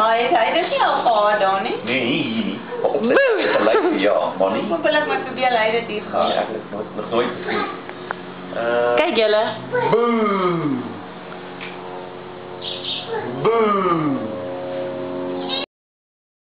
Maar hy hy dis nie al gehad daar nie. Nee, hier nie. Maar Op sy vir ja, maar nie. Hoop hulle maar probeer hy dit hier gehad. Ja, ek het nooit nog nooit gesien. Uh, Kyk julle. Boom. Boom.